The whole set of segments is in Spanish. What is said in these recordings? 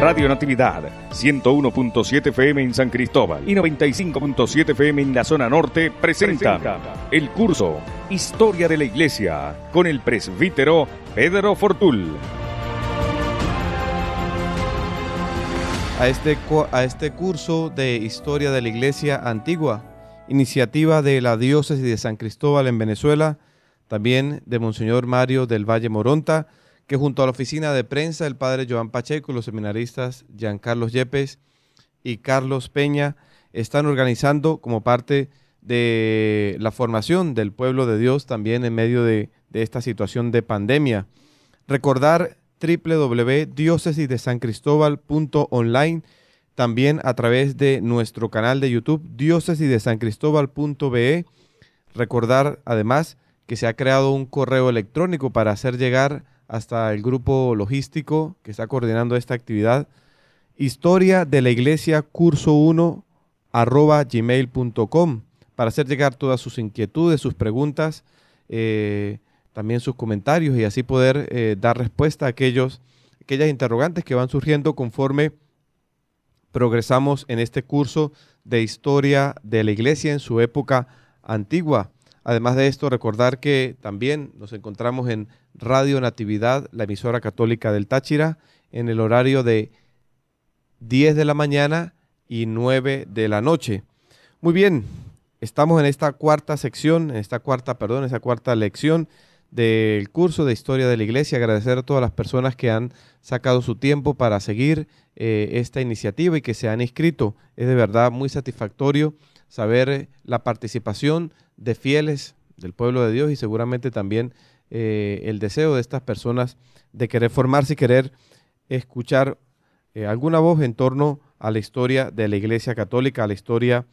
Radio Natividad, 101.7 FM en San Cristóbal y 95.7 FM en la zona norte, presenta el curso Historia de la Iglesia con el presbítero Pedro Fortul. A este, a este curso de Historia de la Iglesia Antigua, iniciativa de la Diócesis de San Cristóbal en Venezuela, también de Monseñor Mario del Valle Moronta, que junto a la oficina de prensa del padre Joan Pacheco, los seminaristas Giancarlos Yepes y Carlos Peña están organizando como parte de la formación del pueblo de Dios también en medio de, esta situación de pandemia. Recordar www.diócesisdesancristóbal.online también a través de nuestro canal de YouTube diócesisdesancristóbal.be. Recordar además que se ha creado un correo electrónico para hacer llegar hasta el grupo logístico que está coordinando esta actividad. Historia de la iglesia curso 1 arroba gmail.com para hacer llegar todas sus inquietudes, sus preguntas, eh, también sus comentarios y así poder eh, dar respuesta a aquellos, aquellas interrogantes que van surgiendo conforme progresamos en este curso de historia de la iglesia en su época antigua. Además de esto, recordar que también nos encontramos en Radio Natividad, la emisora católica del Táchira, en el horario de 10 de la mañana y 9 de la noche. Muy bien, estamos en esta cuarta sección, en esta cuarta, perdón, esa cuarta lección del curso de historia de la iglesia. Agradecer a todas las personas que han sacado su tiempo para seguir eh, esta iniciativa y que se han inscrito. Es de verdad muy satisfactorio saber la participación de fieles del pueblo de Dios y seguramente también eh, el deseo de estas personas de querer formarse y querer escuchar eh, alguna voz en torno a la historia de la Iglesia Católica, a la historia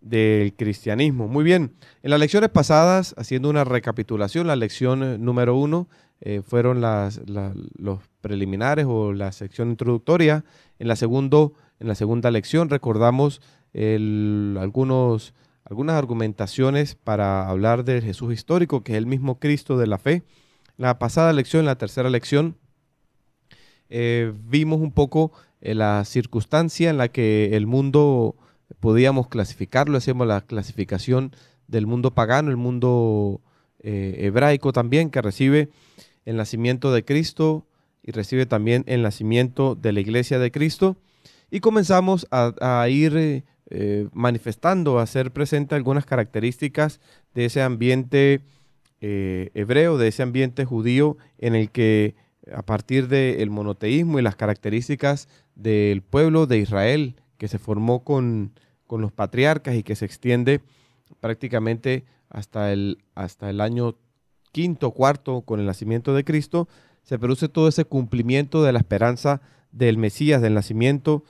del cristianismo. Muy bien, en las lecciones pasadas, haciendo una recapitulación, la lección eh, número uno fueron las, los preliminares o la sección introductoria. En la, segundo, en la segunda lección recordamos algunos algunas argumentaciones para hablar del Jesús histórico, que es el mismo Cristo de la fe. La pasada lección, la tercera lección, eh, vimos un poco eh, la circunstancia en la que el mundo podíamos clasificarlo, hacemos la clasificación del mundo pagano, el mundo eh, hebraico también, que recibe el nacimiento de Cristo y recibe también el nacimiento de la iglesia de Cristo. Y comenzamos a, a ir eh, manifestando, hacer presente algunas características de ese ambiente eh, hebreo, de ese ambiente judío en el que a partir del monoteísmo y las características del pueblo de Israel que se formó con, los patriarcas y que se extiende prácticamente hasta el, hasta el año quinto, cuarto, con el nacimiento de Cristo, se produce todo ese cumplimiento de la esperanza del Mesías, del nacimiento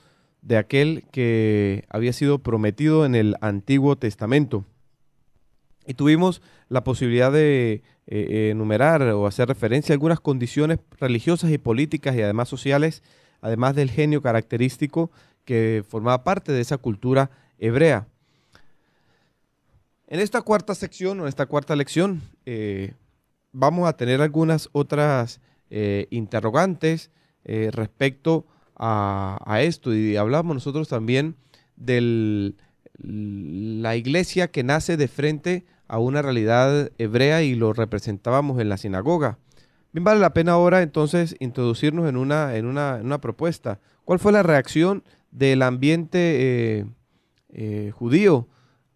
de aquel que había sido prometido en el Antiguo Testamento. Y tuvimos la posibilidad de eh, enumerar o hacer referencia a algunas condiciones religiosas y políticas y además sociales, además del genio característico que formaba parte de esa cultura hebrea. En esta cuarta sección o en esta cuarta lección eh, vamos a tener algunas otras eh, interrogantes respecto a a, esto y hablamos nosotros también de la iglesia que nace de frente a una realidad hebrea y lo representábamos en la sinagoga. Bien vale la pena ahora entonces introducirnos en una, en una, propuesta. ¿Cuál fue la reacción del ambiente eh, eh, judío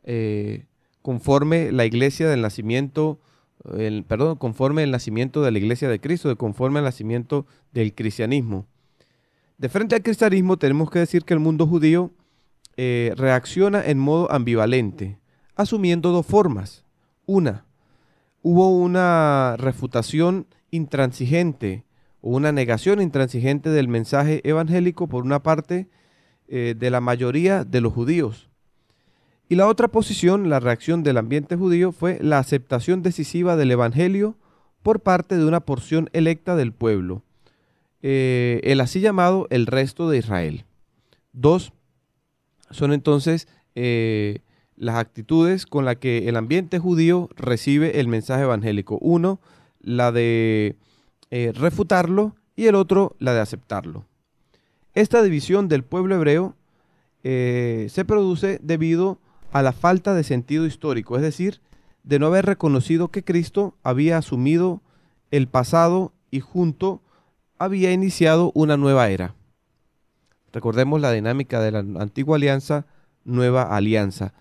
eh, conforme la iglesia del nacimiento, el, perdón, conforme el nacimiento de la iglesia de Cristo, conforme al nacimiento del cristianismo? De frente al cristianismo tenemos que decir que el mundo judío eh, reacciona en modo ambivalente, asumiendo dos formas. Una, hubo una refutación intransigente o una negación intransigente del mensaje evangélico por una parte eh, de la mayoría de los judíos. Y la otra posición, la reacción del ambiente judío, fue la aceptación decisiva del evangelio por parte de una porción electa del pueblo eh, el así llamado el resto de Israel. Dos son entonces eh, las actitudes con las que el ambiente judío recibe el mensaje evangélico. Uno, la de eh, refutarlo y el otro, la de aceptarlo. Esta división del pueblo hebreo se produce debido a la falta de sentido histórico, es decir, de no haber reconocido que Cristo había asumido el pasado y junto había iniciado una nueva era. Recordemos la dinámica de la antigua alianza, nueva alianza.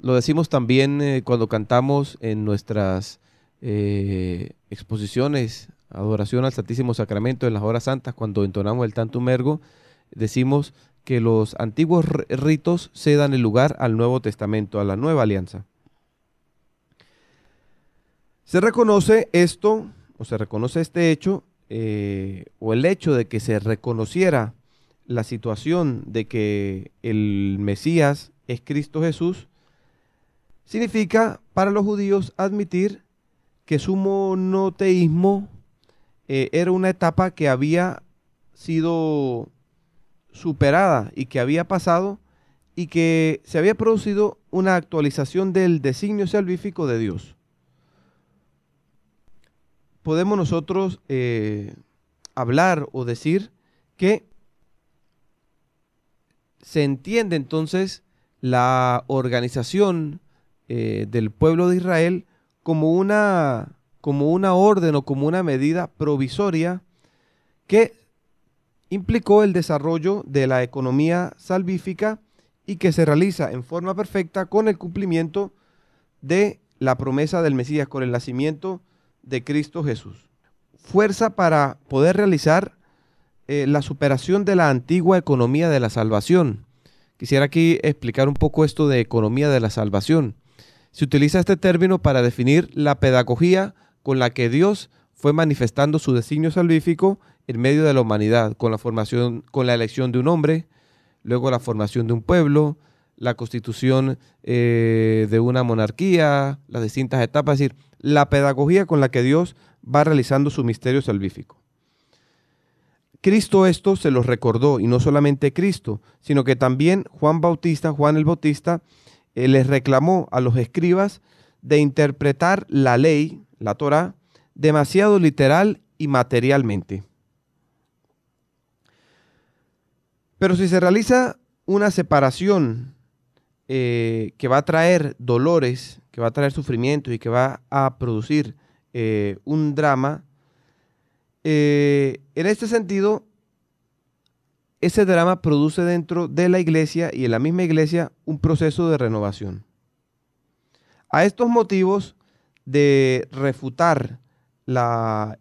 Lo decimos también eh, cuando cantamos en nuestras eh, exposiciones, adoración al Santísimo Sacramento en las horas santas, cuando entonamos el Tantum Ergo, decimos que los antiguos ritos se dan el lugar al Nuevo Testamento, a la nueva alianza. Se reconoce esto, o se reconoce este hecho, eh, o el hecho de que se reconociera la situación de que el Mesías es Cristo Jesús, significa para los judíos admitir que su monoteísmo eh, era una etapa que había sido superada y que había pasado y que se había producido una actualización del designio salvífico de Dios. Podemos nosotros eh, hablar o decir que se entiende entonces la organización eh, del pueblo de Israel como una, como una orden o como una medida provisoria que implicó el desarrollo de la economía salvífica y que se realiza en forma perfecta con el cumplimiento de la promesa del Mesías, con el nacimiento de Cristo Jesús. Fuerza para poder realizar eh, la superación de la antigua economía de la salvación. Quisiera aquí explicar un poco esto de economía de la salvación. Se utiliza este término para definir la pedagogía con la que Dios fue manifestando su designio salvífico en medio de la humanidad, con la formación, con la elección de un hombre, luego la formación de un pueblo, la constitución eh, de una monarquía, las distintas etapas, es decir, la pedagogía con la que Dios va realizando su misterio salvífico. Cristo esto se los recordó, y no solamente Cristo, sino que también Juan Bautista, Juan el Bautista, eh, les reclamó a los escribas de interpretar la ley, la Torah, demasiado literal y materialmente. Pero si se realiza una separación eh, que va a traer dolores, que va a traer sufrimiento y que va a producir eh, un drama, eh, en este sentido, ese drama produce dentro de la iglesia y en la misma iglesia un proceso de renovación. A estos motivos de refutar la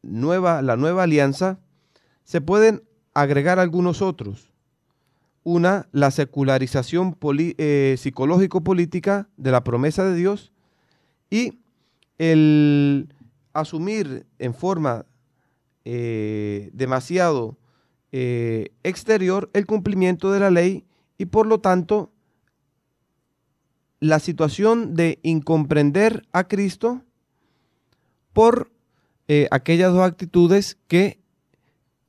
nueva, la nueva alianza, se pueden agregar algunos otros. Una, la secularización eh, psicológico-política de la promesa de Dios y el asumir en forma eh, demasiado eh, exterior el cumplimiento de la ley y por lo tanto la situación de incomprender a Cristo por aquellas dos actitudes que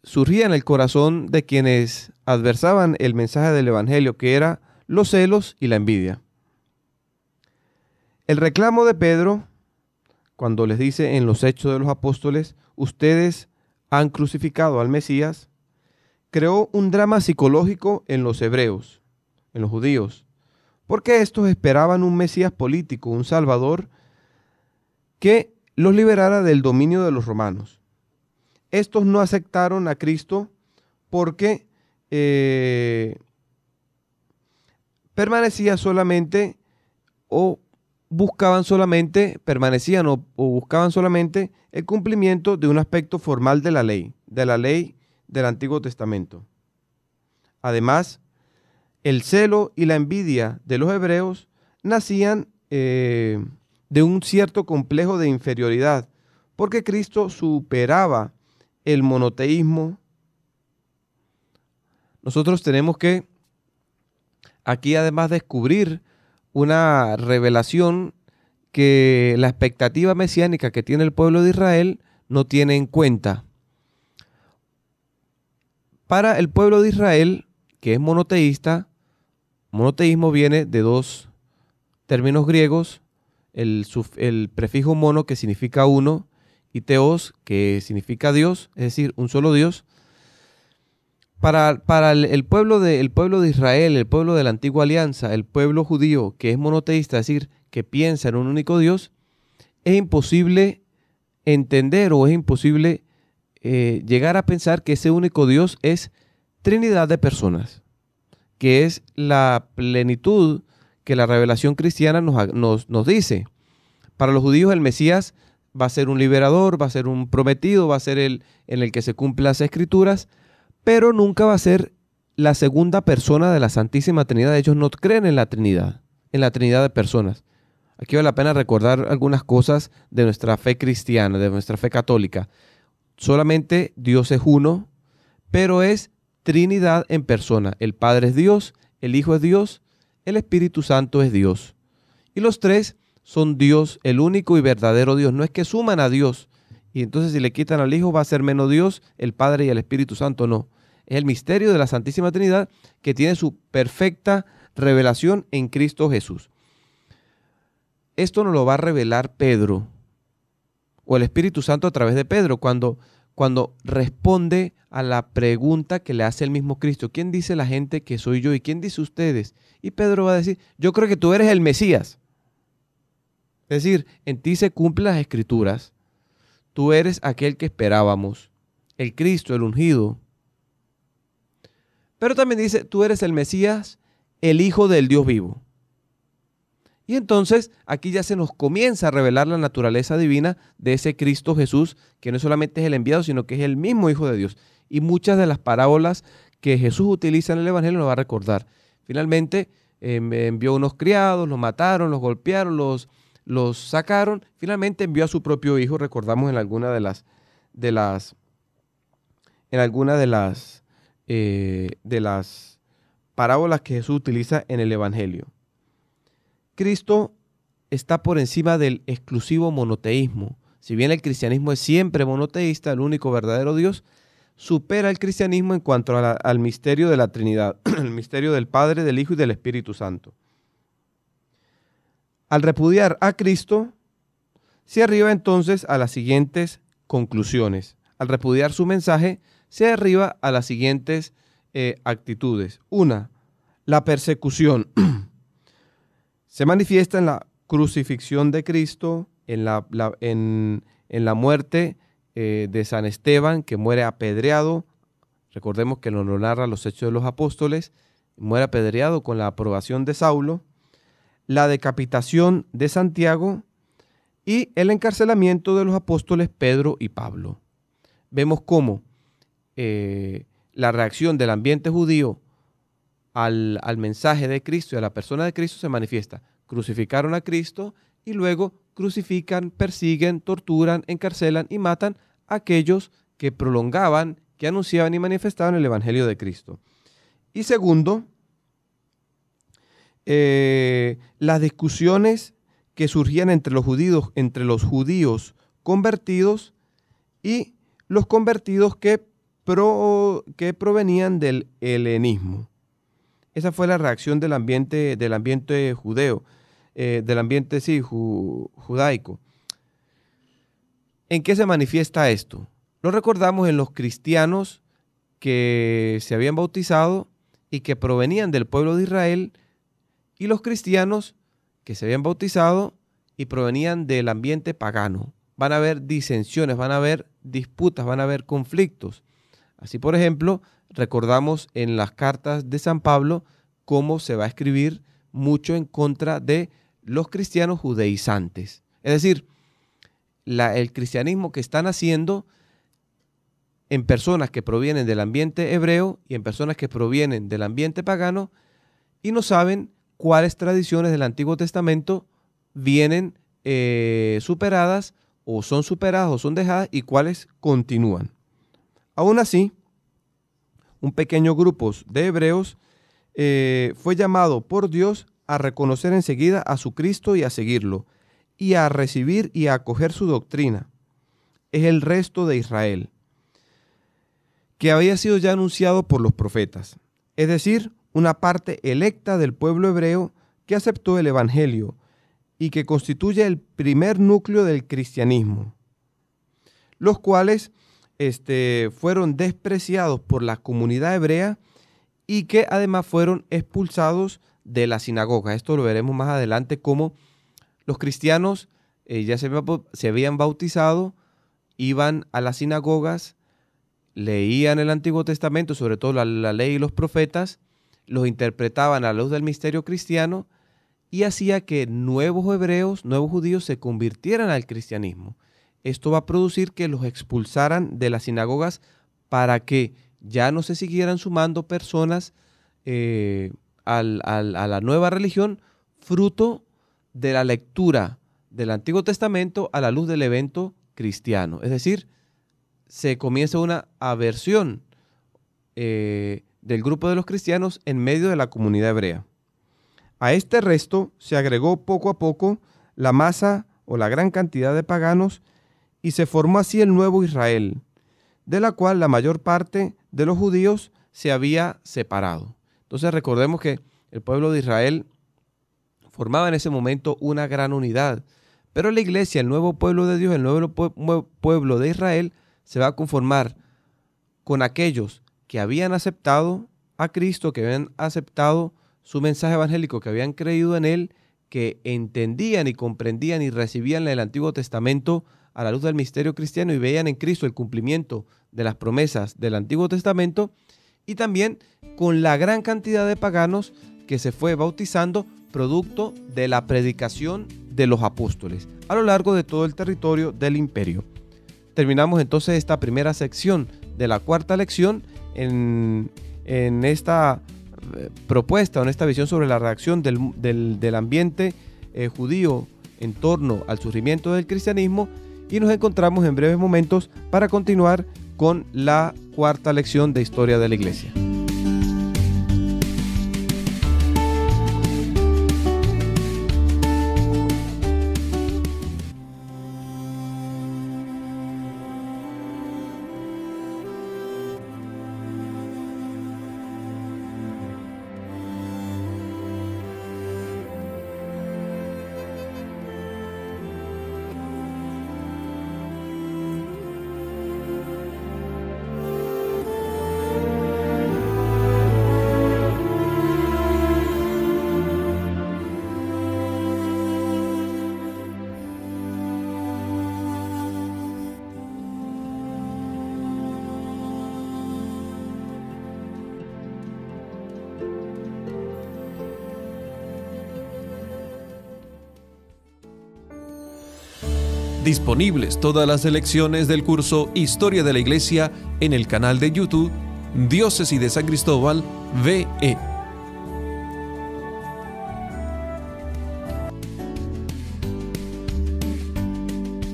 surgía en el corazón de quienes adversaban el mensaje del Evangelio, que era los celos y la envidia. El reclamo de Pedro, cuando les dice en los Hechos de los Apóstoles, ustedes han crucificado al Mesías, creó un drama psicológico en los hebreos, en los judíos, porque estos esperaban un Mesías político, un Salvador, que los liberara del dominio de los romanos estos no aceptaron a Cristo porque eh, permanecía solamente o buscaban solamente, permanecían o, buscaban solamente el cumplimiento de un aspecto formal de la ley, de la ley del Antiguo Testamento. Además, el celo y la envidia de los hebreos nacían eh, de un cierto complejo de inferioridad, porque Cristo superaba el monoteísmo, nosotros tenemos que aquí además descubrir una revelación que la expectativa mesiánica que tiene el pueblo de Israel no tiene en cuenta. Para el pueblo de Israel, que es monoteísta, monoteísmo viene de dos términos griegos, el, el prefijo mono que significa uno y teos, que significa Dios, es decir, un solo Dios. Para, para el, pueblo de, el pueblo de Israel, el pueblo de la antigua alianza, el pueblo judío que es monoteísta, es decir, que piensa en un único Dios, es imposible entender o es imposible eh, llegar a pensar que ese único Dios es Trinidad de personas, que es la plenitud que la revelación cristiana nos, nos, dice. Para los judíos el Mesías va a ser un liberador, va a ser un prometido, va a ser el en el que se cumplen las escrituras, pero nunca va a ser la segunda persona de la Santísima Trinidad. Ellos no creen en la Trinidad, en la Trinidad de personas. Aquí vale la pena recordar algunas cosas de nuestra fe cristiana, de nuestra fe católica. Solamente Dios es uno, pero es Trinidad en persona. El Padre es Dios, el Hijo es Dios, el Espíritu Santo es Dios. Y los tres son Dios, el único y verdadero Dios. No es que suman a Dios. Y entonces si le quitan al Hijo va a ser menos Dios, el Padre y el Espíritu Santo no. Es el misterio de la Santísima Trinidad que tiene su perfecta revelación en Cristo Jesús. Esto nos lo va a revelar Pedro o el Espíritu Santo a través de Pedro cuando cuando responde a la pregunta que le hace el mismo Cristo. ¿Quién dice la gente que soy yo y quién dice ustedes? Y Pedro va a decir, yo creo que tú eres el Mesías. Es decir, en ti se cumplen las escrituras. Tú eres aquel que esperábamos, el Cristo, el ungido. Pero también dice, tú eres el Mesías, el Hijo del Dios vivo. Y entonces aquí ya se nos comienza a revelar la naturaleza divina de ese Cristo Jesús, que no solamente es el enviado, sino que es el mismo Hijo de Dios. Y muchas de las parábolas que Jesús utiliza en el Evangelio nos va a recordar. Finalmente em, envió unos criados, los mataron, los golpearon, los, los sacaron. Finalmente envió a su propio Hijo, recordamos en alguna de las, de las, en alguna de las, eh, de las parábolas que Jesús utiliza en el Evangelio. Cristo está por encima del exclusivo monoteísmo. Si bien el cristianismo es siempre monoteísta, el único verdadero Dios, supera el cristianismo en cuanto al misterio de la Trinidad, el misterio del Padre, del Hijo y del Espíritu Santo. Al repudiar a Cristo, se arriba entonces a las siguientes conclusiones. Al repudiar su mensaje, se arriba a las siguientes eh, actitudes. Una, la persecución. se manifiesta en la crucifixión de Cristo, en la, en, la muerte eh, de San Esteban, que muere apedreado. Recordemos que nos lo narra los Hechos de los Apóstoles. Muere apedreado con la aprobación de Saulo. La decapitación de Santiago y el encarcelamiento de los apóstoles Pedro y Pablo. Vemos cómo eh, la reacción del ambiente judío al, mensaje de Cristo y a la persona de Cristo se manifiesta. Crucificaron a Cristo y luego crucifican, persiguen, torturan, encarcelan y matan a aquellos que prolongaban, que anunciaban y manifestaban el Evangelio de Cristo. Y segundo, eh, las discusiones que surgían entre los judíos, entre los judíos convertidos y los convertidos que, que provenían del helenismo. Esa fue la reacción del ambiente, del ambiente judeo, eh, del ambiente sí, judaico. ¿En qué se manifiesta esto? Lo recordamos en los cristianos que se habían bautizado y que provenían del pueblo de Israel y los cristianos que se habían bautizado y provenían del ambiente pagano. Van a haber disensiones, van a haber disputas, van a haber conflictos. Así, por ejemplo, recordamos en las cartas de San Pablo cómo se va a escribir mucho en contra de los cristianos judeizantes. Es decir, el cristianismo que están haciendo en personas que provienen del ambiente hebreo y en personas que provienen del ambiente pagano y no saben cuáles tradiciones del Antiguo Testamento vienen eh, superadas o son superadas o son dejadas y cuáles continúan. Aún así, un pequeño grupo de hebreos eh, fue llamado por Dios a reconocer enseguida a su Cristo y a seguirlo, y a recibir y a acoger su doctrina. Es el resto de Israel, que había sido ya anunciado por los profetas, es decir, una parte electa del pueblo hebreo que aceptó el Evangelio y que constituye el primer núcleo del cristianismo, los cuales este, fueron despreciados por la comunidad hebrea y que además fueron expulsados de la sinagoga. Esto lo veremos más adelante como los cristianos eh, ya se, se habían bautizado, iban a las sinagogas, leían el Antiguo Testamento, sobre todo la, la, ley y los profetas, los interpretaban a la luz del misterio cristiano y hacía que nuevos hebreos, nuevos judíos se convirtieran al cristianismo. Esto va a producir que los expulsaran de las sinagogas para que ya no se siguieran sumando personas eh, a la nueva religión, fruto de la lectura del Antiguo Testamento a la luz del evento cristiano. Es decir, se comienza una aversión eh, del grupo de los cristianos en medio de la comunidad hebrea. A este resto se agregó poco a poco la masa o la gran cantidad de paganos y se formó así el nuevo Israel, de la cual la mayor parte de los judíos se había separado. Entonces recordemos que el pueblo de Israel formaba en ese momento una gran unidad, pero la iglesia, el nuevo pueblo de Dios, el nuevo pueblo de Israel, se va a conformar con aquellos que habían aceptado a Cristo, que habían aceptado su mensaje evangélico, que habían creído en él, que entendían y comprendían y recibían el Antiguo Testamento a la luz del misterio cristiano y veían en Cristo el cumplimiento de las promesas del Antiguo Testamento y también con la gran cantidad de paganos que se fue bautizando producto de la predicación de los apóstoles a lo largo de todo el territorio del imperio. Terminamos entonces esta primera sección de la cuarta lección en, esta eh, propuesta, en esta visión sobre la reacción del, ambiente eh, judío en torno al surgimiento del cristianismo y nos encontramos en breves momentos para continuar con la cuarta lección de historia de la iglesia. Disponibles todas las lecciones del curso Historia de la Iglesia en el canal de YouTube Diócesis de San Cristóbal VE.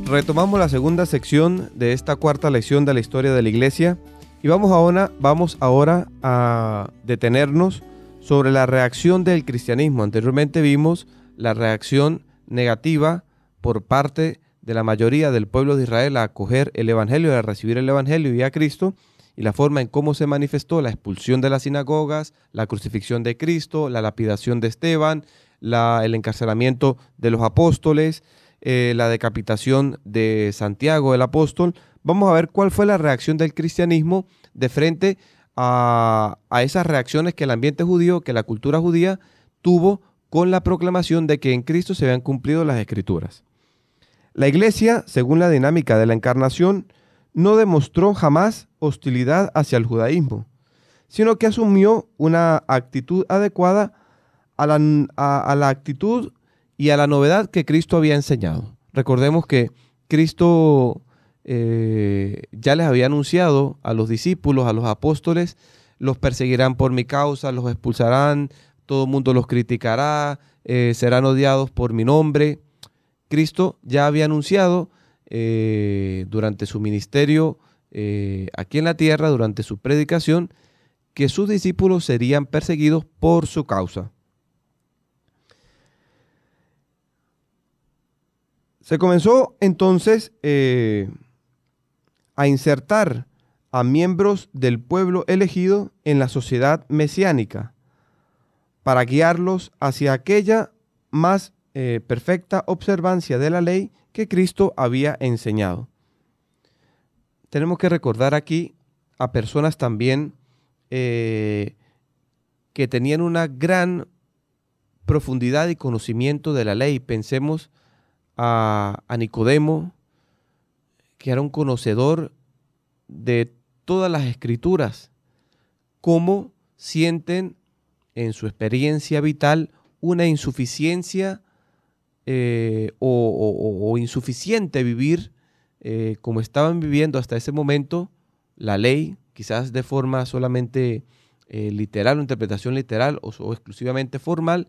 Retomamos la segunda sección de esta cuarta lección de la historia de la Iglesia y vamos ahora, vamos ahora a detenernos sobre la reacción del cristianismo. Anteriormente vimos la reacción negativa por parte de la mayoría del pueblo de Israel a acoger el Evangelio, a recibir el Evangelio y a Cristo, y la forma en cómo se manifestó la expulsión de las sinagogas, la crucifixión de Cristo, la lapidación de Esteban, el encarcelamiento de los apóstoles, eh, la decapitación de Santiago el apóstol, vamos a ver cuál fue la reacción del cristianismo de frente a, a esas reacciones que el ambiente judío, que la cultura judía tuvo con la proclamación de que en Cristo se habían cumplido las escrituras. La Iglesia, según la dinámica de la encarnación, no demostró jamás hostilidad hacia el judaísmo, sino que asumió una actitud adecuada a la, actitud y a la novedad que Cristo había enseñado. Recordemos que Cristo eh, ya les había anunciado a los discípulos, a los apóstoles, los perseguirán por mi causa, los expulsarán, todo el mundo los criticará, eh, serán odiados por mi nombre. Cristo ya había anunciado eh, durante su ministerio eh, aquí en la tierra, durante su predicación, que sus discípulos serían perseguidos por su causa. Se comenzó entonces eh, a insertar a miembros del pueblo elegido en la sociedad mesiánica para guiarlos hacia aquella más eh, perfecta observancia de la ley que Cristo había enseñado. tenemos que recordar aquí a personas también eh, que tenían una gran profundidad y conocimiento de la ley. Pensemos a, a Nicodemo, que era un conocedor de todas las escrituras, cómo sienten en su experiencia vital una insuficiencia eh, o, insuficiente vivir eh, como estaban viviendo hasta ese momento la ley, quizás de forma solamente eh, literal o interpretación literal o, exclusivamente formal,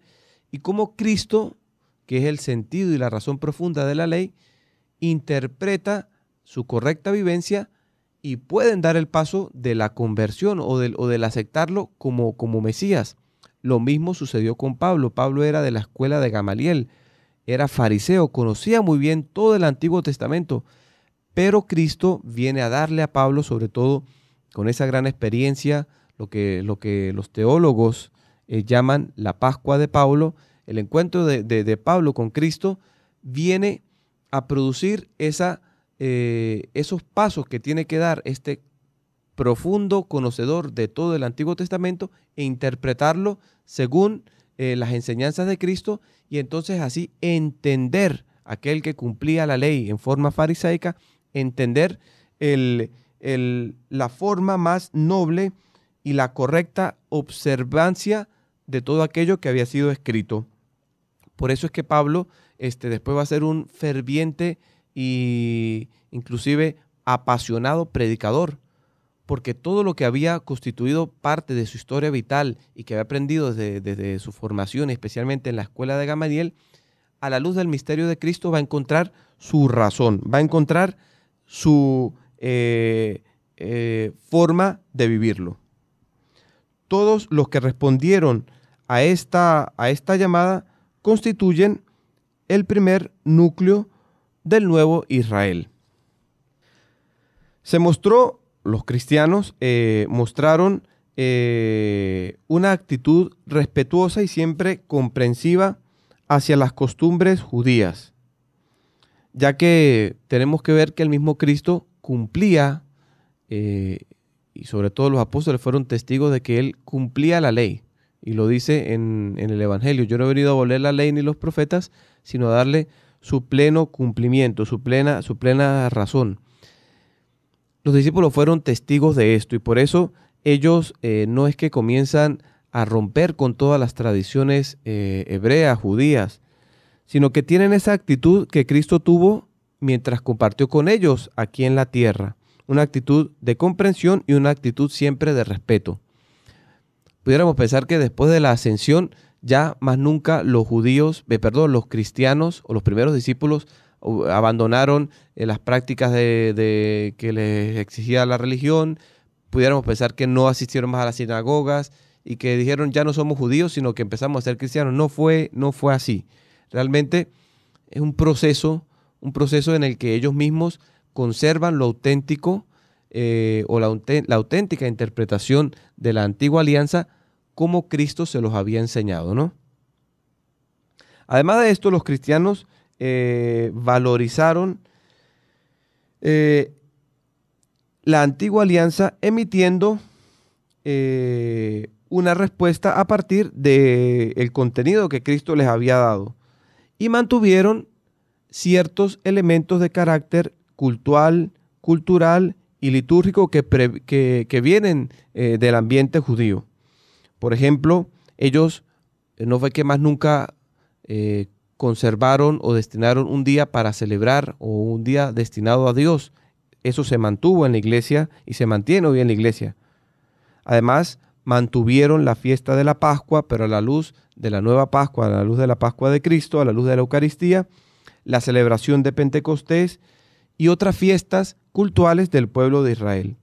y cómo Cristo, que es el sentido y la razón profunda de la ley, interpreta su correcta vivencia y pueden dar el paso de la conversión o del, o del aceptarlo como, como Mesías. Lo mismo sucedió con Pablo. Pablo era de la escuela de Gamaliel, era fariseo, conocía muy bien todo el Antiguo Testamento, pero Cristo viene a darle a Pablo, sobre todo con esa gran experiencia, lo que, lo que los teólogos eh, llaman la Pascua de Pablo, el encuentro de, de, Pablo con Cristo, viene a producir eh, esos pasos que tiene que dar este profundo conocedor de todo el Antiguo Testamento e interpretarlo según eh, las enseñanzas de Cristo y entonces así entender aquel que cumplía la ley en forma farisaica, entender la forma más noble y la correcta observancia de todo aquello que había sido escrito. Por eso es que Pablo este, después va a ser un ferviente y inclusive apasionado predicador, porque todo lo que había constituido parte de su historia vital y que había aprendido desde, su formación, especialmente en la escuela de Gamaliel, a la luz del misterio de Cristo va a encontrar su razón, va a encontrar su eh, eh, forma de vivirlo. Todos los que respondieron a esta, a esta llamada constituyen el primer núcleo del nuevo Israel. Se mostró los cristianos eh, mostraron eh, una actitud respetuosa y siempre comprensiva hacia las costumbres judías, ya que tenemos que ver que el mismo Cristo cumplía, eh, y sobre todo los apóstoles fueron testigos de que él cumplía la ley, y lo dice en, en el Evangelio, yo no he venido a abolir la ley ni los profetas, sino a darle su pleno cumplimiento, su plena, su plena razón. Los discípulos fueron testigos de esto y por eso ellos eh, no es que comienzan a romper con todas las tradiciones eh, hebreas, judías, sino que tienen esa actitud que Cristo tuvo mientras compartió con ellos aquí en la tierra, una actitud de comprensión y una actitud siempre de respeto. Pudiéramos pensar que después de la ascensión ya más nunca los judíos, eh, perdón, los cristianos o los primeros discípulos abandonaron eh, las prácticas de, que les exigía la religión, pudiéramos pensar que no asistieron más a las sinagogas y que dijeron ya no somos judíos, sino que empezamos a ser cristianos. No fue, no fue así. Realmente es un proceso, un proceso en el que ellos mismos conservan lo auténtico eh, o la, la, auténtica interpretación de la antigua alianza como Cristo se los había enseñado, ¿no? Además de esto, los cristianos eh, valorizaron eh, la antigua alianza emitiendo eh, una respuesta a partir del contenido que Cristo les había dado y mantuvieron ciertos elementos de carácter cultural, cultural y litúrgico que, que, vienen del ambiente judío. Por ejemplo, ellos no fue que más nunca conservaron o destinaron un día para celebrar o un día destinado a Dios. Eso se mantuvo en la iglesia y se mantiene hoy en la iglesia. Además, mantuvieron la fiesta de la Pascua, pero a la luz de la nueva Pascua, a la luz de la Pascua de Cristo, a la luz de la Eucaristía, la celebración de Pentecostés y otras fiestas cultuales del pueblo de Israel.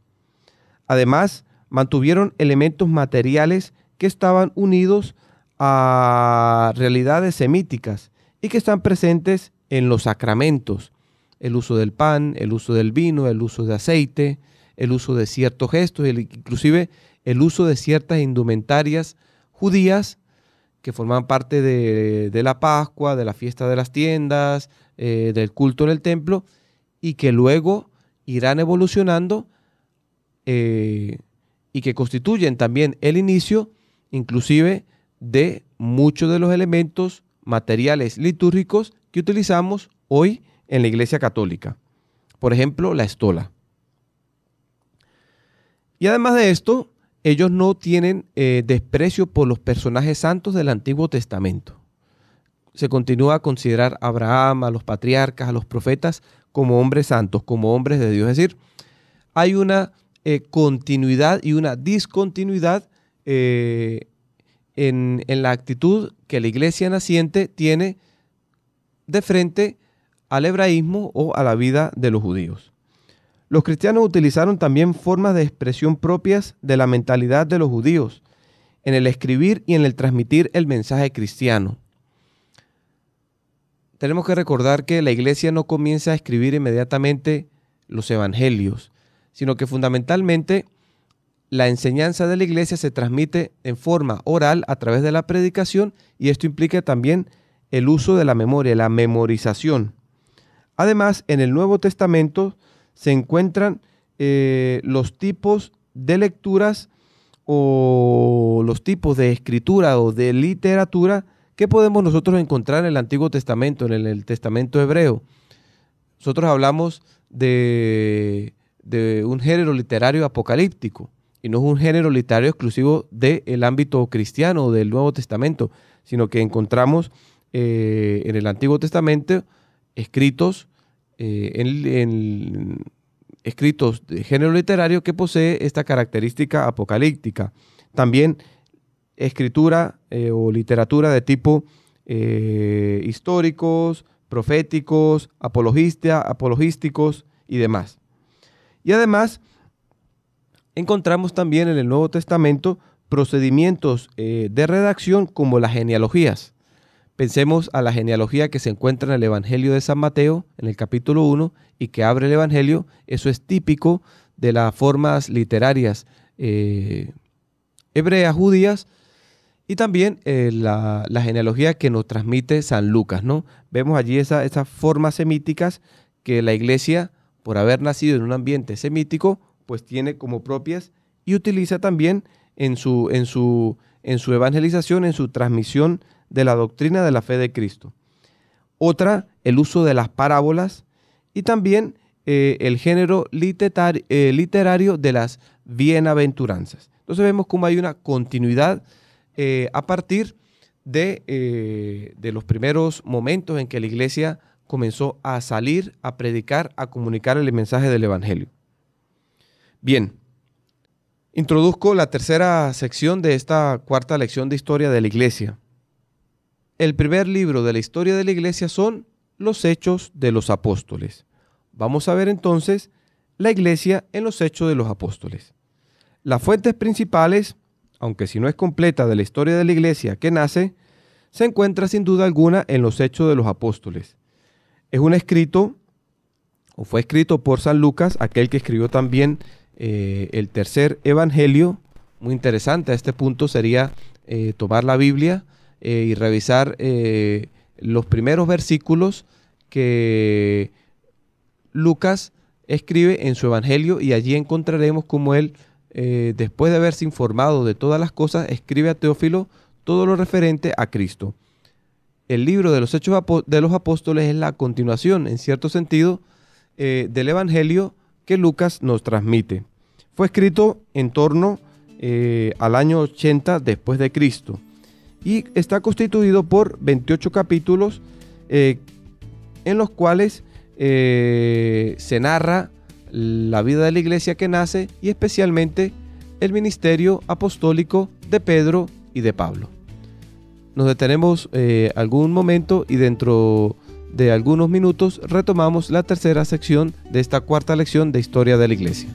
Además, mantuvieron elementos materiales que estaban unidos a realidades semíticas que están presentes en los sacramentos. El uso del pan, el uso del vino, el uso de aceite, el uso de ciertos gestos, inclusive el uso de ciertas indumentarias judías que forman parte de, la Pascua, de la fiesta de las tiendas, eh, del culto en el templo, y que luego irán evolucionando eh, y que constituyen también el inicio, inclusive, de muchos de los elementos materiales litúrgicos que utilizamos hoy en la Iglesia Católica. Por ejemplo, la estola. Y además de esto, ellos no tienen eh, desprecio por los personajes santos del Antiguo Testamento. Se continúa a considerar a Abraham, a los patriarcas, a los profetas como hombres santos, como hombres de Dios. Es decir, hay una eh, continuidad y una discontinuidad eh, en, la actitud que la iglesia naciente tiene de frente al hebraísmo o a la vida de los judíos. Los cristianos utilizaron también formas de expresión propias de la mentalidad de los judíos en el escribir y en el transmitir el mensaje cristiano. Tenemos que recordar que la iglesia no comienza a escribir inmediatamente los evangelios, sino que fundamentalmente la enseñanza de la iglesia se transmite en forma oral a través de la predicación y esto implica también el uso de la memoria, la memorización. Además, en el Nuevo Testamento se encuentran eh, los tipos de lecturas o los tipos de escritura o de literatura que podemos nosotros encontrar en el Antiguo Testamento, en el, Testamento hebreo. Nosotros hablamos de, un género literario apocalíptico y no es un género literario exclusivo del ámbito cristiano del Nuevo Testamento, sino que encontramos eh, en el Antiguo Testamento escritos eh, escritos de género literario que posee esta característica apocalíptica. También escritura eh, o literatura de tipo históricos, proféticos, apologísticos y demás. Y además, encontramos también en el Nuevo Testamento procedimientos de redacción como las genealogías. Pensemos a la genealogía que se encuentra en el Evangelio de San Mateo, en el capítulo 1, y que abre el Evangelio. Eso es típico de las formas literarias eh, hebreas, judías, y también eh, la, genealogía que nos transmite San Lucas. ¿no? Vemos allí esas formas semíticas que la iglesia, por haber nacido en un ambiente semítico, pues tiene como propias y utiliza también en su, en su, en su evangelización, en su transmisión de la doctrina de la fe de Cristo. Otra, el uso de las parábolas y también eh, el género eh, literario de las bienaventuranzas. Entonces vemos cómo hay una continuidad eh, a partir de, de los primeros momentos en que la iglesia comenzó a salir, a predicar, a comunicar el mensaje del Evangelio. Bien, introduzco la tercera sección de esta cuarta lección de historia de la iglesia el primer libro de la historia de la iglesia son los hechos de los apóstoles. Vamos a ver entonces la iglesia en los hechos de los apóstoles. Las fuentes principales, aunque si no es completa de la historia de la iglesia que nace, se encuentra sin duda alguna en los hechos de los apóstoles. Es un escrito, o fue escrito por San Lucas, aquel que escribió también eh, el tercer evangelio. Muy interesante a este punto sería eh, tomar la Biblia eh, y revisar los primeros versículos que Lucas escribe en su Evangelio y allí encontraremos cómo él, después de haberse informado de todas las cosas, escribe a Teófilo todo lo referente a Cristo. El libro de los Hechos de los Apóstoles es la continuación, en cierto sentido, del Evangelio que Lucas nos transmite. Fue escrito en torno al año 80 después de Cristo y está constituido por 28 capítulos eh, en los cuales eh, se narra la vida de la iglesia que nace y especialmente el ministerio apostólico de Pedro y de Pablo. Nos detenemos eh, algún momento y dentro de algunos minutos retomamos la tercera sección de esta cuarta lección de historia de la iglesia.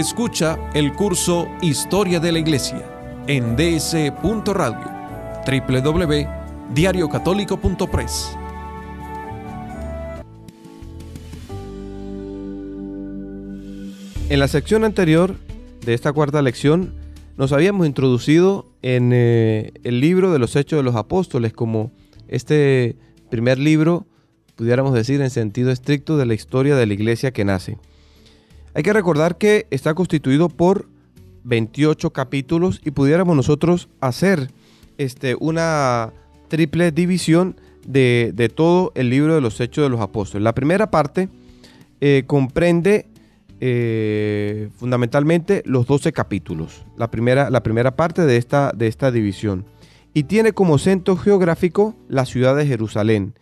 Escucha el curso Historia de la Iglesia en ds.radio, www.diariocatólico.press. En la sección anterior de esta cuarta lección nos habíamos introducido en eh, el libro de los Hechos de los Apóstoles como este primer libro, pudiéramos decir en sentido estricto, de la historia de la iglesia que nace. Hay que recordar que está constituido por 28 capítulos y pudiéramos nosotros hacer este, una triple división de, todo el libro de los Hechos de los Apóstoles. La primera parte eh, comprende eh, fundamentalmente los 12 capítulos, la primera, la primera parte de esta, de esta división, y tiene como centro geográfico la ciudad de Jerusalén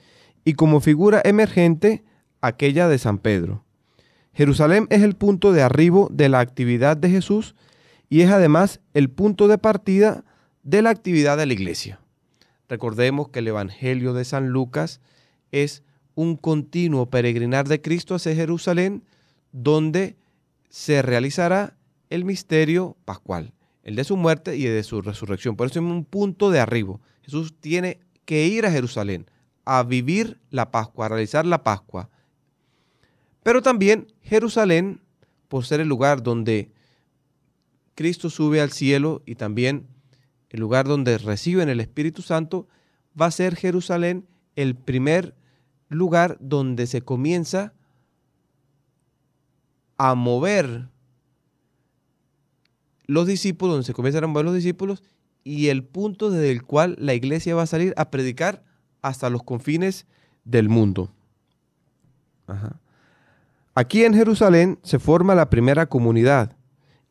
y como figura emergente aquella de San Pedro. Jerusalén es el punto de arribo de la actividad de Jesús y es además el punto de partida de la actividad de la iglesia. Recordemos que el Evangelio de San Lucas es un continuo peregrinar de Cristo hacia Jerusalén, donde se realizará el misterio pascual, el de su muerte y el de su resurrección. Por eso es un punto de arribo. Jesús tiene que ir a Jerusalén a vivir la Pascua, a realizar la Pascua. Pero también Jerusalén, por ser el lugar donde Cristo sube al cielo y también el lugar donde reciben el Espíritu Santo, va a ser Jerusalén el primer lugar donde se comienza a mover los discípulos, donde se comienzan a mover los discípulos y el punto desde el cual la iglesia va a salir a predicar hasta los confines del mundo. Aquí en Jerusalén se forma la primera comunidad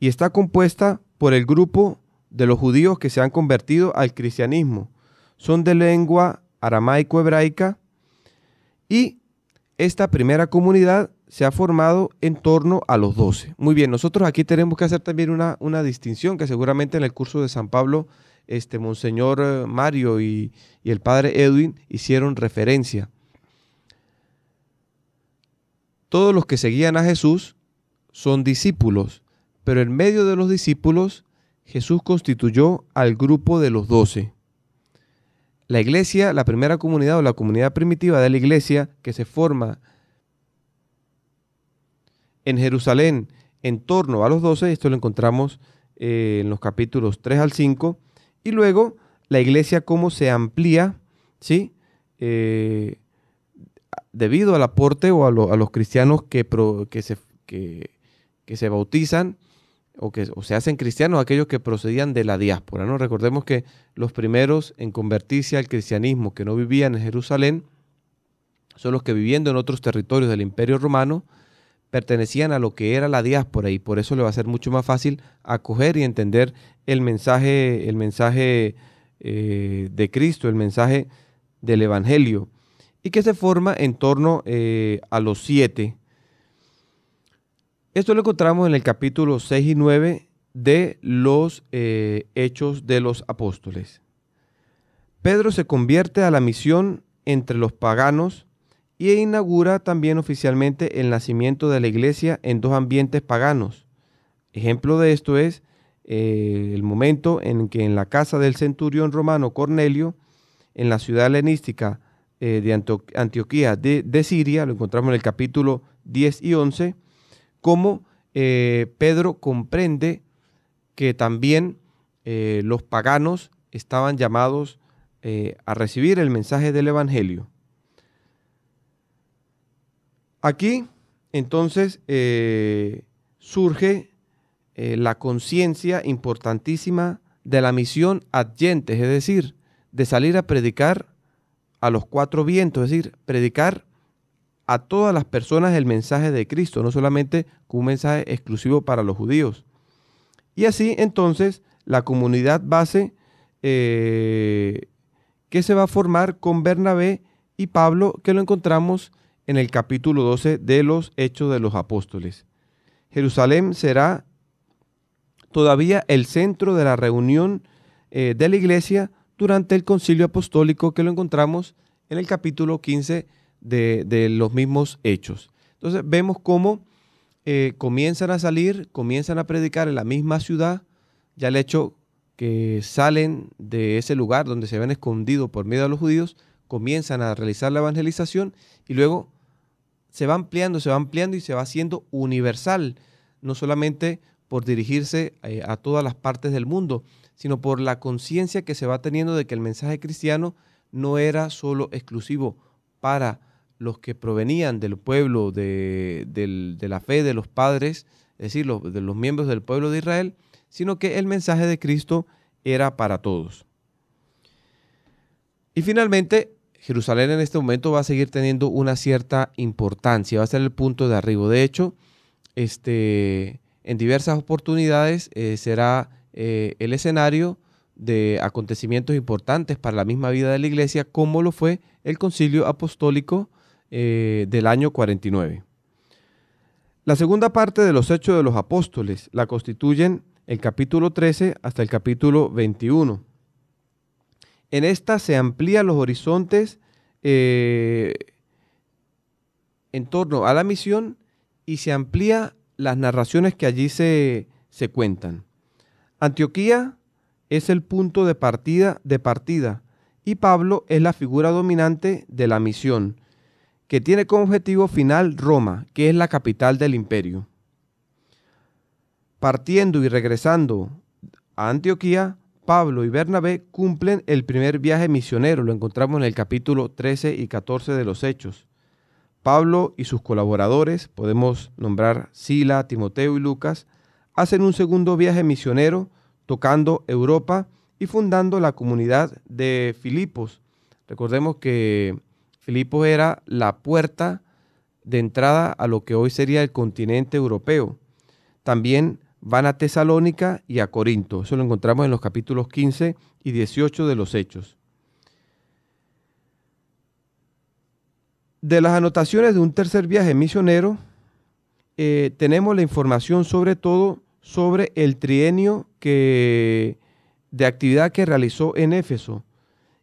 y está compuesta por el grupo de los judíos que se han convertido al cristianismo. Son de lengua aramaico-hebraica y esta primera comunidad se ha formado en torno a los doce. Muy bien, nosotros aquí tenemos que hacer también una, una distinción que seguramente en el curso de San Pablo, este Monseñor eh, Mario y, y el padre Edwin hicieron referencia. Todos los que seguían a Jesús son discípulos, pero en medio de los discípulos Jesús constituyó al grupo de los doce. La iglesia, la primera comunidad o la comunidad primitiva de la iglesia que se forma en Jerusalén en torno a los doce, esto lo encontramos eh, en los capítulos 3 al 5, y luego la iglesia cómo se amplía, ¿sí? Eh, debido al aporte o a, los cristianos que, que, se, que, se bautizan o que se hacen cristianos, aquellos que procedían de la diáspora. ¿no? Recordemos que los primeros en convertirse al cristianismo que no vivían en Jerusalén son los que viviendo en otros territorios del Imperio Romano pertenecían a lo que era la diáspora y por eso le va a ser mucho más fácil acoger y entender el mensaje, el mensaje eh, de Cristo, el mensaje del Evangelio, y que se forma en torno eh, a los siete. Esto lo encontramos en el capítulo 6 y 9 de los eh, Hechos de los Apóstoles. Pedro se convierte a la misión entre los paganos y inaugura también oficialmente el nacimiento de la iglesia en dos ambientes paganos. Ejemplo de esto es eh, el momento en que en la casa del centurión romano Cornelio, en la ciudad helenística eh, de Antioquía de, Siria, lo encontramos en el capítulo 10 y 11, cómo eh, Pedro comprende que también los paganos estaban llamados a recibir el mensaje del Evangelio. Aquí, entonces, eh, surge eh, la conciencia importantísima de la misión adyente, es decir, de salir a predicar a los cuatro vientos, es decir, predicar a todas las personas el mensaje de Cristo, no solamente un mensaje exclusivo para los judíos. Y así entonces la comunidad base eh, que se va a formar con Bernabé y Pablo, que lo encontramos en el capítulo 12 de los Hechos de los Apóstoles. Jerusalén será todavía el centro de la reunión eh, de la iglesia durante el concilio apostólico que lo encontramos en el capítulo 15 de, los mismos Hechos. Entonces vemos cómo eh, comienzan a salir, comienzan a predicar en la misma ciudad, ya el hecho que salen de ese lugar donde se habían escondido por miedo a los judíos, comienzan a realizar la evangelización y luego se va ampliando, se va ampliando y se va haciendo universal, no solamente por dirigirse eh, a todas las partes del mundo, sino por la conciencia que se va teniendo de que el mensaje cristiano no era solo exclusivo para los que provenían del pueblo de, la fe de los padres, es decir, de los miembros del pueblo de Israel, sino que el mensaje de Cristo era para todos. Y finalmente, Jerusalén en este momento va a seguir teniendo una cierta importancia, va a ser el punto de arribo. De hecho, este, en diversas oportunidades eh, será eh, el escenario de acontecimientos importantes para la misma vida de la iglesia, como lo fue el concilio apostólico eh, del año 49. La segunda parte de los hechos de los apóstoles la constituyen el capítulo 13 hasta el capítulo 21. En esta se amplían los horizontes eh, en torno a la misión y se amplía las narraciones que allí se, se cuentan. Antioquía es el punto de partida, de partida y Pablo es la figura dominante de la misión, que tiene como objetivo final Roma, que es la capital del imperio. Partiendo y regresando a Antioquía, Pablo y Bernabé cumplen el primer viaje misionero, lo encontramos en el capítulo 13 y 14 de los Hechos. Pablo y sus colaboradores, podemos nombrar Sila, Timoteo y Lucas, hacen un segundo viaje misionero tocando Europa y fundando la comunidad de Filipos. Recordemos que Filipos era la puerta de entrada a lo que hoy sería el continente europeo. También van a Tesalónica y a Corinto. Eso lo encontramos en los capítulos 15 y 18 de los Hechos. De las anotaciones de un tercer viaje misionero, eh, tenemos la información sobre todo sobre el trienio que, de actividad que realizó en Éfeso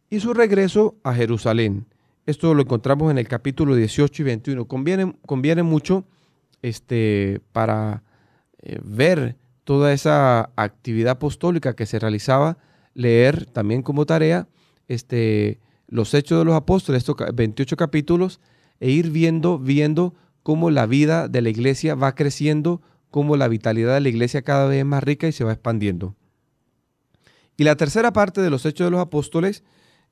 y su regreso a Jerusalén. Esto lo encontramos en el capítulo 18 y 21. Conviene, conviene mucho este, para eh, ver toda esa actividad apostólica que se realizaba, leer también como tarea este, los hechos de los apóstoles, estos 28 capítulos, e ir viendo, viendo cómo la vida de la iglesia va creciendo, cómo la vitalidad de la iglesia cada vez es más rica y se va expandiendo. Y la tercera parte de los hechos de los apóstoles,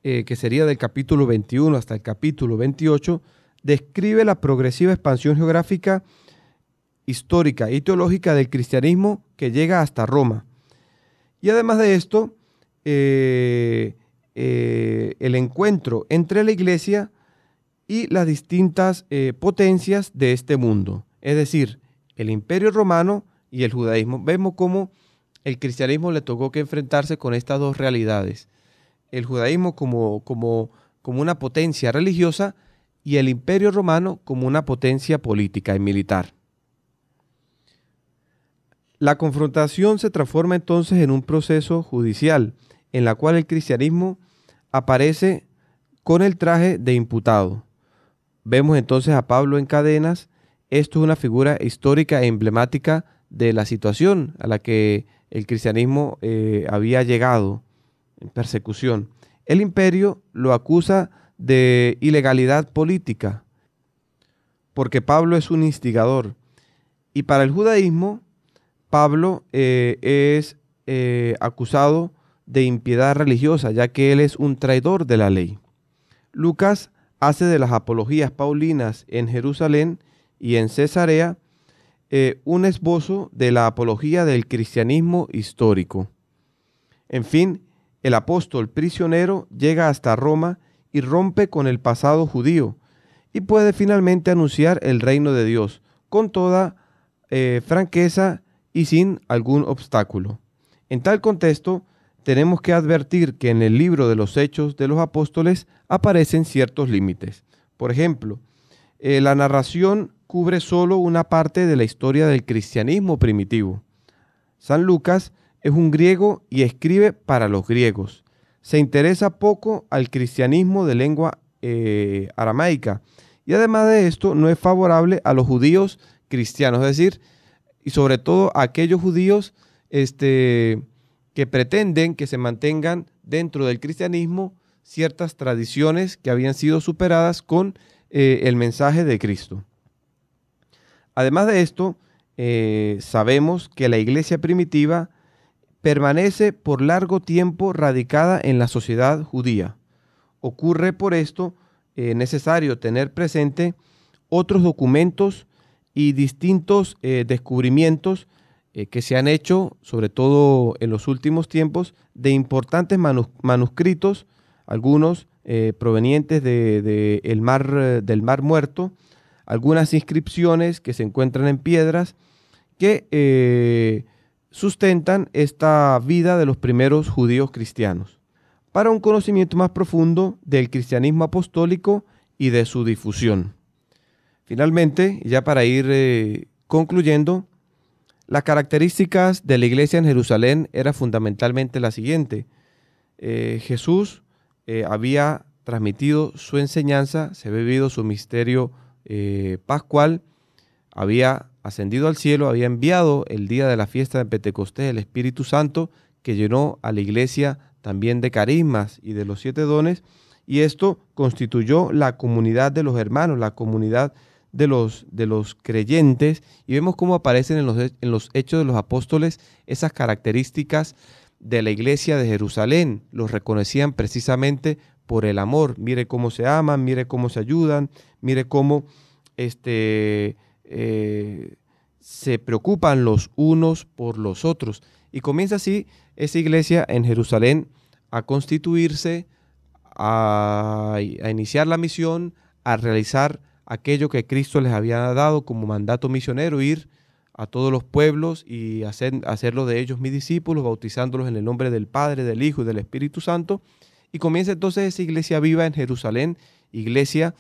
eh, que sería del capítulo 21 hasta el capítulo 28, describe la progresiva expansión geográfica histórica y teológica del cristianismo que llega hasta Roma. Y además de esto, eh, eh, el encuentro entre la iglesia y las distintas potencias de este mundo, es decir, el imperio romano y el judaísmo. Vemos cómo el cristianismo le tocó que enfrentarse con estas dos realidades. El judaísmo como, como, como una potencia religiosa y el imperio romano como una potencia política y militar. La confrontación se transforma entonces en un proceso judicial en la cual el cristianismo aparece con el traje de imputado. Vemos entonces a Pablo en cadenas. Esto es una figura histórica e emblemática de la situación a la que el cristianismo eh, había llegado en persecución. El imperio lo acusa de ilegalidad política, porque Pablo es un instigador. Y para el judaísmo, Pablo eh, es eh, acusado de impiedad religiosa, ya que él es un traidor de la ley. Lucas hace de las apologías paulinas en Jerusalén y en Cesarea eh, un esbozo de la apología del cristianismo histórico. En fin, el apóstol prisionero llega hasta Roma y rompe con el pasado judío y puede finalmente anunciar el reino de Dios con toda franqueza y sin algún obstáculo. En tal contexto, tenemos que advertir que en el libro de los Hechos de los Apóstoles aparecen ciertos límites. Por ejemplo, eh, la narración cubre solo una parte de la historia del cristianismo primitivo. San Lucas es un griego y escribe para los griegos. Se interesa poco al cristianismo de lengua eh, aramaica y además de esto no es favorable a los judíos cristianos, es decir, y sobre todo aquellos judíos este, que pretenden que se mantengan dentro del cristianismo ciertas tradiciones que habían sido superadas con eh, el mensaje de Cristo. Además de esto, eh, sabemos que la iglesia primitiva permanece por largo tiempo radicada en la sociedad judía. Ocurre por esto eh, necesario tener presente otros documentos y distintos eh, descubrimientos que se han hecho, sobre todo en los últimos tiempos, de importantes manuscritos, algunos provenientes mar, del Mar Muerto, algunas inscripciones que se encuentran en piedras que eh, sustentan esta vida de los primeros judíos cristianos, para un conocimiento más profundo del cristianismo apostólico y de su difusión. Finalmente, ya para ir eh, concluyendo, las características de la iglesia en Jerusalén era fundamentalmente la siguiente. Eh, Jesús había transmitido su enseñanza, se había vivido su misterio eh, pascual, había ascendido al cielo, había enviado el día de la fiesta de Pentecostés el Espíritu Santo, que llenó a la iglesia también de carismas y de los siete dones, y esto constituyó la comunidad de los hermanos, la comunidad de los, de los creyentes, y vemos cómo aparecen en los, en los hechos de los apóstoles esas características de la iglesia de Jerusalén. Los reconocían precisamente por el amor. Mire cómo se aman, mire cómo se ayudan, mire cómo este, eh, se preocupan los unos por los otros. Y comienza así esa iglesia en Jerusalén a constituirse, a, iniciar la misión, a realizar aquello que Cristo les había dado como mandato misionero, ir a todos los pueblos y hacer, hacerlo de ellos mis discípulos, bautizándolos en el nombre del Padre, del Hijo y del Espíritu Santo. Y comienza entonces esa iglesia viva en Jerusalén, iglesia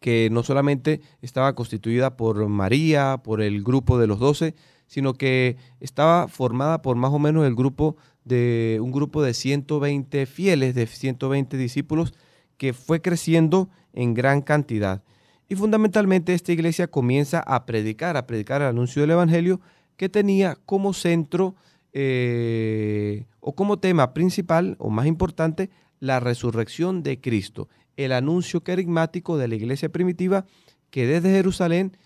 que no solamente estaba constituida por María, por el grupo de los doce, sino que estaba formada por más o menos el grupo de un grupo de 120 fieles, de 120 discípulos, que fue creciendo en gran cantidad. Y fundamentalmente esta iglesia comienza a predicar, a predicar el anuncio del Evangelio, que tenía como centro eh, o como tema principal o más importante la resurrección de Cristo, el anuncio carismático de la iglesia primitiva que desde Jerusalén,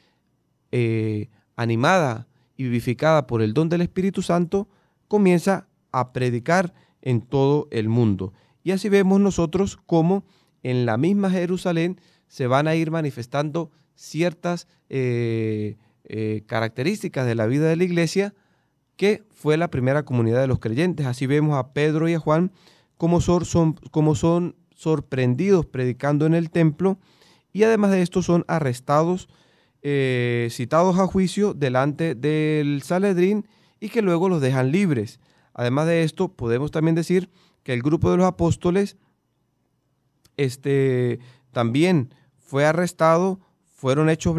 eh, animada y vivificada por el don del Espíritu Santo, comienza a predicar en todo el mundo. Y así vemos nosotros cómo en la misma Jerusalén se van a ir manifestando ciertas eh, características de la vida de la iglesia que fue la primera comunidad de los creyentes. Así vemos a Pedro y a Juan como son, sorprendidos predicando en el templo y además de esto son arrestados, eh, citados a juicio delante del Saledrín y que luego los dejan libres. Además de esto, podemos también decir que el grupo de los apóstoles este, también fue arrestado, fueron hechos,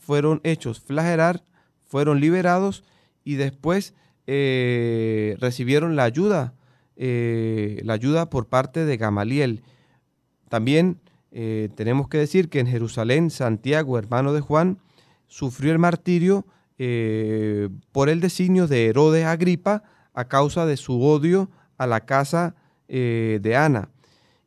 fueron hechos flagelar, fueron liberados y después eh, recibieron la ayuda, eh, la ayuda por parte de Gamaliel. También eh, tenemos que decir que en Jerusalén, Santiago, hermano de Juan, sufrió el martirio por el designio de Herodes Agripa a causa de su odio a la casa de Ana.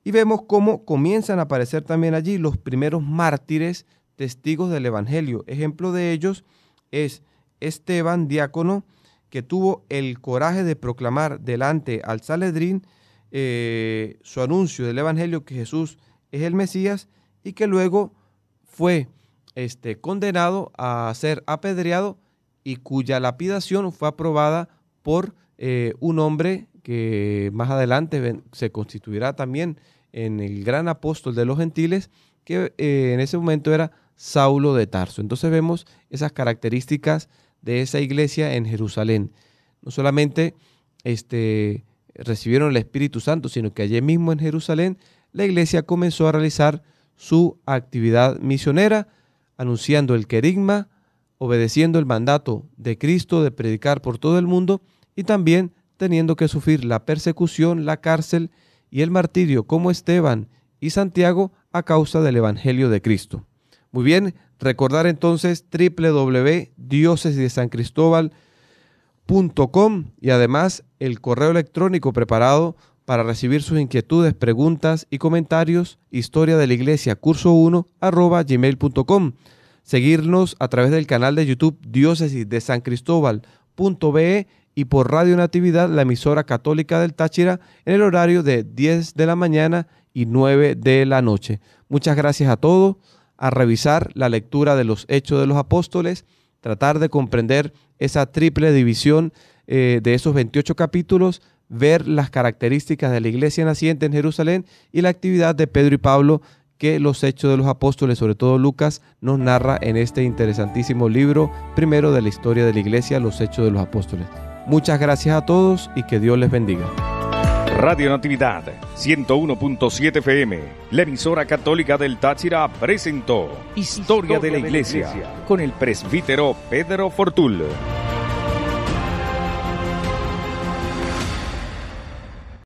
Y vemos cómo comienzan a aparecer también allí los primeros mártires testigos del Evangelio. Ejemplo de ellos es Esteban, diácono, que tuvo el coraje de proclamar delante al Saledrín eh, su anuncio del Evangelio que Jesús es el Mesías y que luego fue este, condenado a ser apedreado y cuya lapidación fue aprobada por eh, un hombre que más adelante se constituirá también en el gran apóstol de los gentiles, que eh, en ese momento era Saulo de Tarso. Entonces vemos esas características de esa iglesia en Jerusalén. No solamente este, recibieron el Espíritu Santo, sino que allí mismo en Jerusalén la iglesia comenzó a realizar su actividad misionera, anunciando el querigma, obedeciendo el mandato de Cristo de predicar por todo el mundo y también teniendo que sufrir la persecución, la cárcel y el martirio como Esteban y Santiago a causa del Evangelio de Cristo. Muy bien, Recordar entonces www.diocesisdesancristóbal.com y además el correo electrónico preparado para recibir sus inquietudes, preguntas y comentarios, historia de la iglesia curso 1 arroba gmail.com. Seguirnos a través del canal de YouTube Diócesis de San Cristóbal.be y por Radio Natividad, la emisora católica del Táchira, en el horario de 10 de la mañana y 9 de la noche. Muchas gracias a todos, a revisar la lectura de los Hechos de los Apóstoles, tratar de comprender esa triple división eh, de esos 28 capítulos, ver las características de la iglesia naciente en Jerusalén y la actividad de Pedro y Pablo que los hechos de los apóstoles, sobre todo Lucas, nos narra en este interesantísimo libro, primero de la historia de la iglesia, los hechos de los apóstoles. Muchas gracias a todos y que Dios les bendiga. Radio Natividad 101.7 FM, la emisora católica del Táchira presentó Historia, de la Iglesia con el presbítero Pedro Fortul.